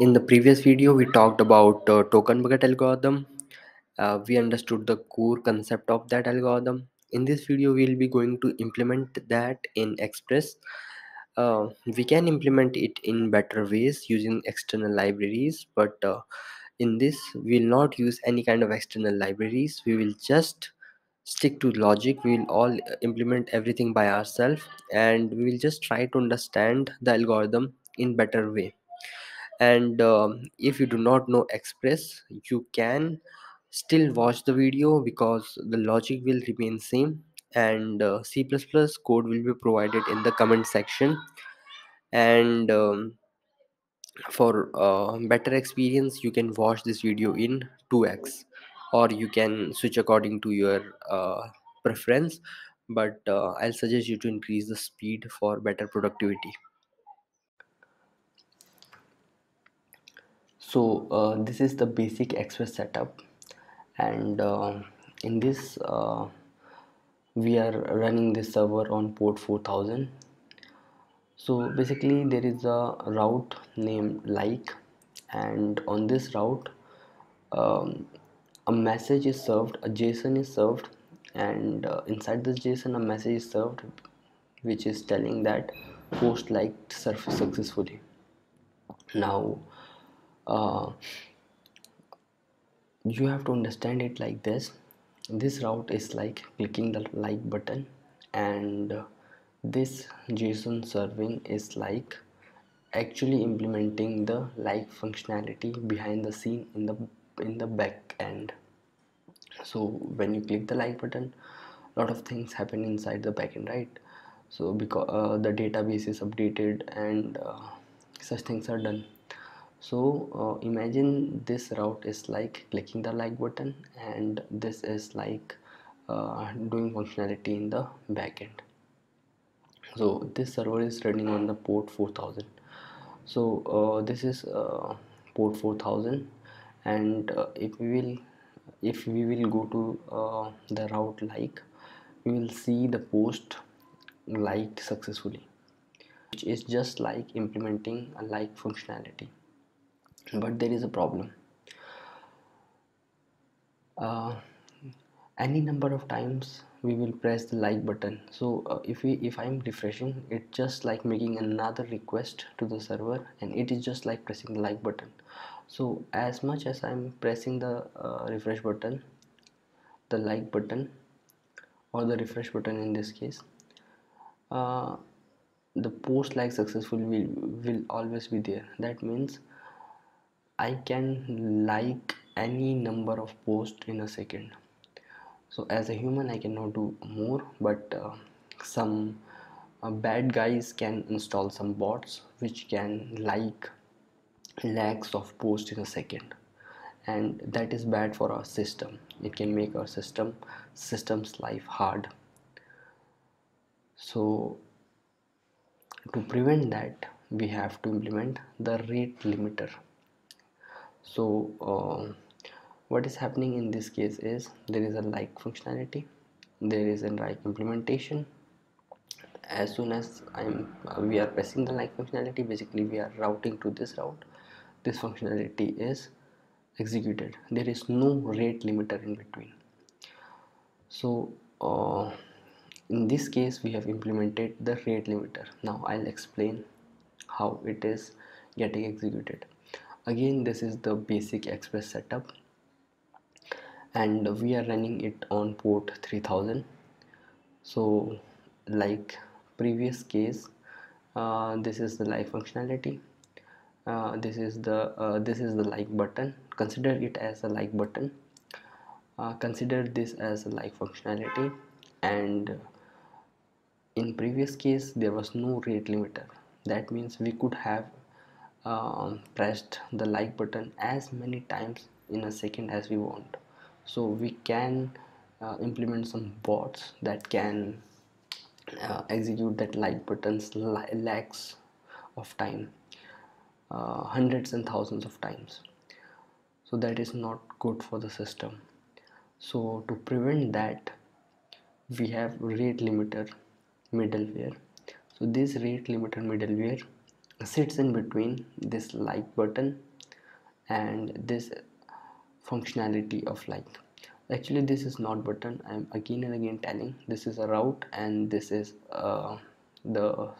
In the previous video, we talked about uh, token bucket algorithm. Uh, we understood the core concept of that algorithm. In this video, we'll be going to implement that in Express. Uh, we can implement it in better ways using external libraries, but uh, in this, we'll not use any kind of external libraries. We will just stick to logic. We will all implement everything by ourselves, and we will just try to understand the algorithm in better way and um, if you do not know express you can still watch the video because the logic will remain same and uh, c++ code will be provided in the comment section. And um, for uh, better experience you can watch this video in 2x or you can switch according to your uh, preference. But uh, i'll suggest you to increase the speed for better productivity so uh, this is the basic express setup. And uh, in this uh, we are running this server on port 4000 so basically there is a route named like. And on this route um, a message is served a json is served. And uh, inside this json a message is served which is telling that post liked surface successfully. Now uh, you have to understand it like this. This route is like clicking the like button and this json serving is like actually implementing the like functionality behind the scene in the in the back end. So when you click the like button a lot of things happen inside the backend right? So because uh, the database is updated and uh, such things are done so uh, imagine this route is like clicking the like button and this is like uh, doing functionality in the backend. So this server is running on the port 4000 so uh, this is uh, port 4000 and uh, if we will if we will go to uh, the route like we will see the post liked successfully which is just like implementing a like functionality but there is a problem. Uh, any number of times we will press the like button. So uh, if we if i'm refreshing it's just like making another request to the server and it is just like pressing the like button. So as much as i'm pressing the uh, refresh button the like button or the refresh button in this case uh, the post like successful will will always be there. That means I can like any number of posts in a second. So as a human I cannot do more but uh, some uh, bad guys can install some bots which can like lakhs of posts in a second. And that is bad for our system. It can make our system system's life hard. So to prevent that we have to implement the rate limiter so uh, what is happening in this case is there is a like functionality there is a like implementation. As soon as I'm uh, we are pressing the like functionality basically we are routing to this route. This functionality is executed. There is no rate limiter in between. So uh, in this case we have implemented the rate limiter. Now I'll explain how it is getting executed again this is the basic express setup. And we are running it on port 3000 so like previous case uh, this is the like functionality. Uh, this is the uh, this is the like button. Consider it as a like button. Uh, consider this as a like functionality. And in previous case there was no rate limiter. That means we could have um, pressed the like button as many times in a second as we want. So we can uh, implement some bots that can uh, execute that like buttons lakhs of time uh, hundreds and thousands of times. So that is not good for the system. So to prevent that we have rate limiter middleware. So this rate limiter middleware sits in between this like button and this functionality of like. Actually this is not button. I'm again and again telling this is a route and this is uh, the uh,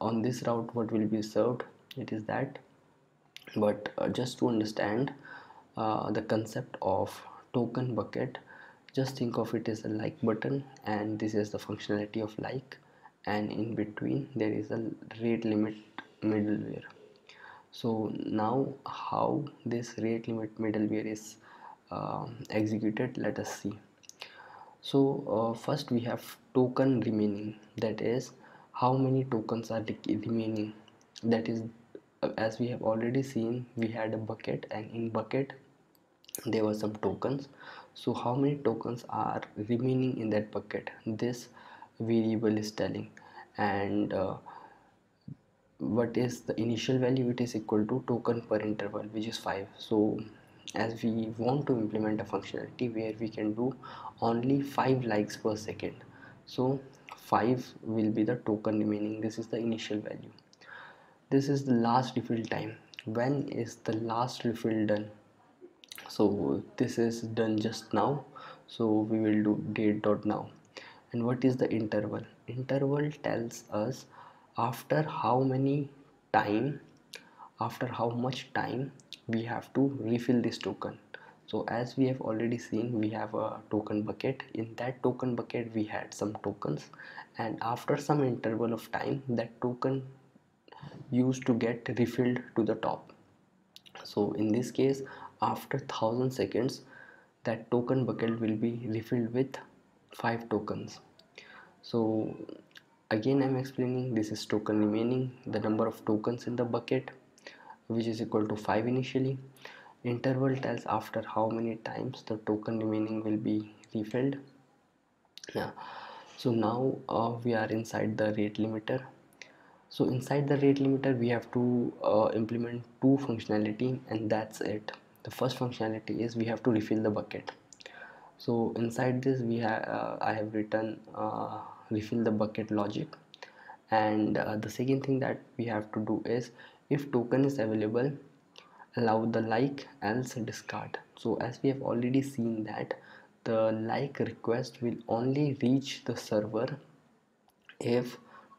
on this route what will be served. It is that. But uh, just to understand uh, the concept of token bucket just think of it as a like button and this is the functionality of like. And in between there is a rate limit middleware. So now how this rate limit middleware is uh, executed let us see. So uh, first we have token remaining. That is how many tokens are remaining? That is uh, as we have already seen we had a bucket and in bucket there were some tokens. So how many tokens are remaining in that bucket? This variable is telling. And uh, what is the initial value? It is equal to token per interval which is 5 so as we want to implement a functionality where we can do only 5 likes per second so 5 will be the token remaining. This is the initial value. This is the last refill time. When is the last refill done? So this is done just now. So we will do date dot now. And what is the interval? Interval tells us after how many time after how much time we have to refill this token. So as we have already seen we have a token bucket. In that token bucket we had some tokens. And after some interval of time that token used to get refilled to the top. So in this case after 1000 seconds that token bucket will be refilled with 5 tokens. So again I'm explaining. This is token remaining. The number of tokens in the bucket which is equal to 5 initially. Interval tells after how many times the token remaining will be refilled. Yeah so now uh, we are inside the rate limiter. So inside the rate limiter we have to uh, implement two functionality and that's it. The first functionality is we have to refill the bucket. So inside this we have uh, I have written uh, refill the bucket logic. And uh, the second thing that we have to do is if token is available allow the like else discard. So as we have already seen that the like request will only reach the server if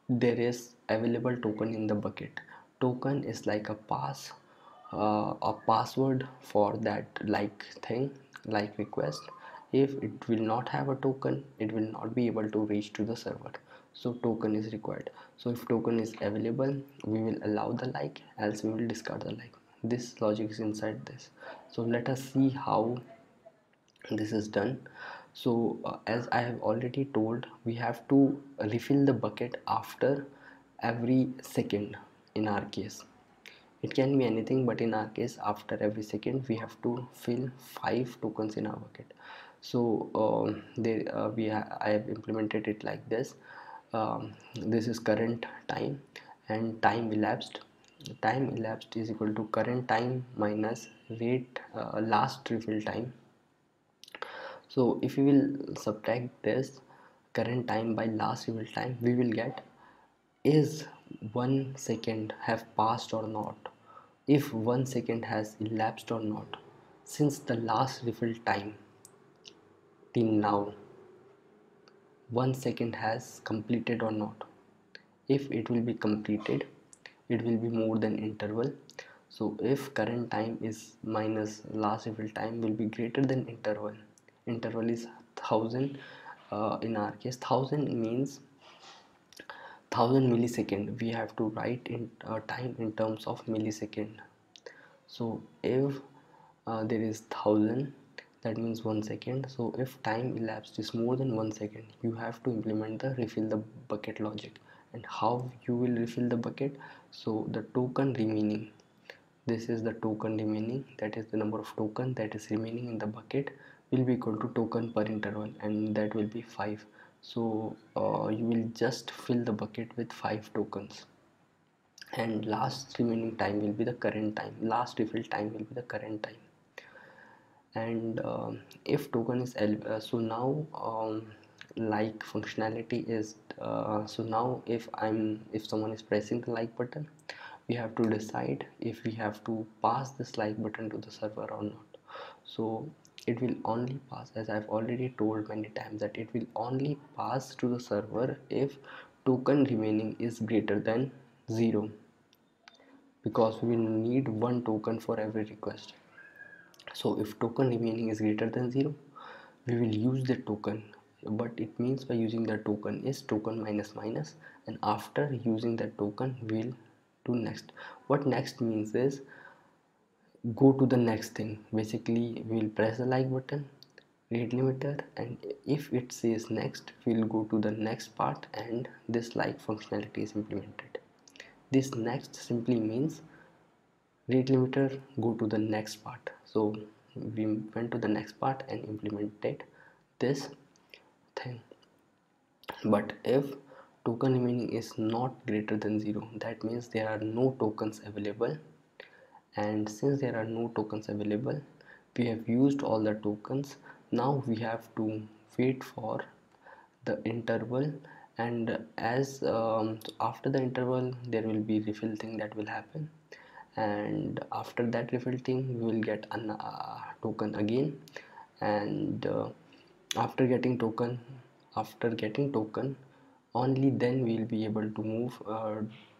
there is available token in the bucket. Token is like a pass uh, a password for that like thing like request if it will not have a token it will not be able to reach to the server. So token is required. So if token is available we will allow the like else we will discard the like. This logic is inside this. So let us see how this is done. So uh, as i have already told we have to refill the bucket after every second in our case. It can be anything but in our case after every second we have to fill five tokens in our bucket so um, there uh, we I have implemented it like this. Um, this is current time and time elapsed. Time elapsed is equal to current time minus rate uh, last refill time. So if we will subtract this current time by last refill time we will get is one second have passed or not? If one second has elapsed or not since the last refill time till now one second has completed or not. If it will be completed it will be more than interval. So if current time is minus last interval time will be greater than interval. Interval is 1000 uh, in our case 1000 means 1000 millisecond. We have to write in uh, time in terms of millisecond. So if uh, there is 1000 that means one second. So if time elapsed is more than one second you have to implement the refill the bucket logic. And how you will refill the bucket? So the token remaining. This is the token remaining. That is the number of token that is remaining in the bucket will be equal to token per interval and that will be 5 so uh, you will just fill the bucket with five tokens. And last remaining time will be the current time. Last refill time will be the current time and uh, if token is uh, so now um, like functionality is uh, so now if i'm if someone is pressing the like button we have to decide if we have to pass this like button to the server or not. So it will only pass as I've already told many times that it will only pass to the server if token remaining is greater than 0 because we will need one token for every request so if token remaining is greater than 0 we will use the token. But it means by using the token is token minus minus and after using that token we'll do next. What next means is go to the next thing. Basically we'll press the like button rate limiter and if it says next we'll go to the next part and this like functionality is implemented. This next simply means rate limiter go to the next part. So we went to the next part and implemented this thing. But if token remaining is not greater than 0 that means there are no tokens available. And since there are no tokens available we have used all the tokens. Now we have to wait for the interval. And as um, after the interval there will be refill thing that will happen and after that refill thing we will get a uh, token again. And uh, after getting token after getting token only then we will be able to move uh,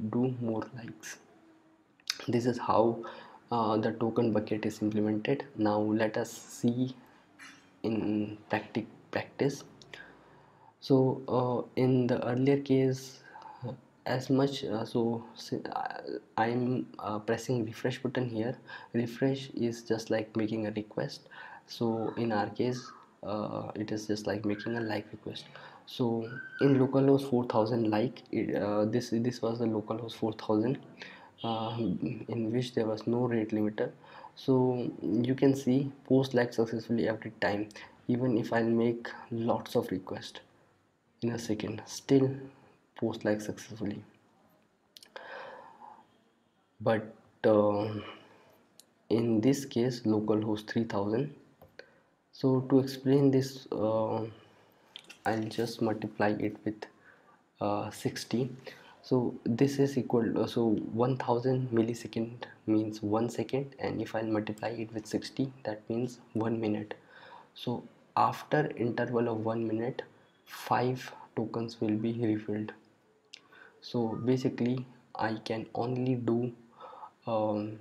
do more likes. This is how uh, the token bucket is implemented. Now let us see in practic practice. So uh, in the earlier case as much uh, so uh, I'm uh, pressing refresh button here. Refresh is just like making a request. So in our case uh, it is just like making a like request. So in localhost 4000 like it, uh, this this was the localhost 4000 uh, in which there was no rate limiter. So you can see post like successfully every time. Even if I'll make lots of requests in a second still post like successfully. But uh, in this case localhost 3000 so to explain this uh, I'll just multiply it with uh, 60 so this is equal to, so 1000 millisecond means one second and if I'll multiply it with 60 that means one minute. So after interval of one minute five tokens will be refilled so basically I can only do um,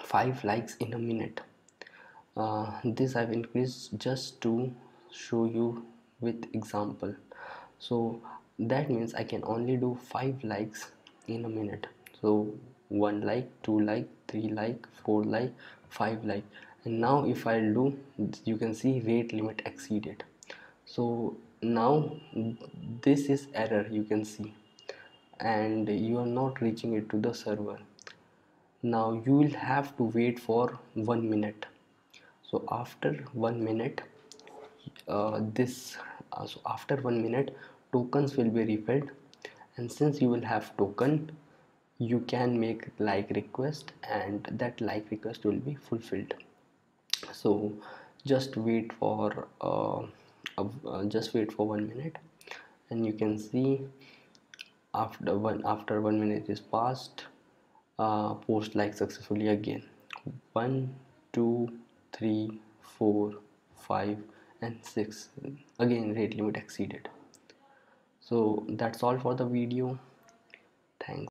five likes in a minute. Uh, this I've increased just to show you with example. So that means I can only do five likes in a minute. So one like two like three like four like five like. And now if I do you can see rate limit exceeded. So now this is error you can see and you are not reaching it to the server. Now you will have to wait for one minute. So after one minute uh, this uh, so after one minute tokens will be refilled. And since you will have token you can make like request and that like request will be fulfilled. So just wait for uh, uh, just wait for one minute and you can see after one after one minute is passed uh, post like successfully again. One two three four five and six. Again rate limit exceeded. So that's all for the video. Thanks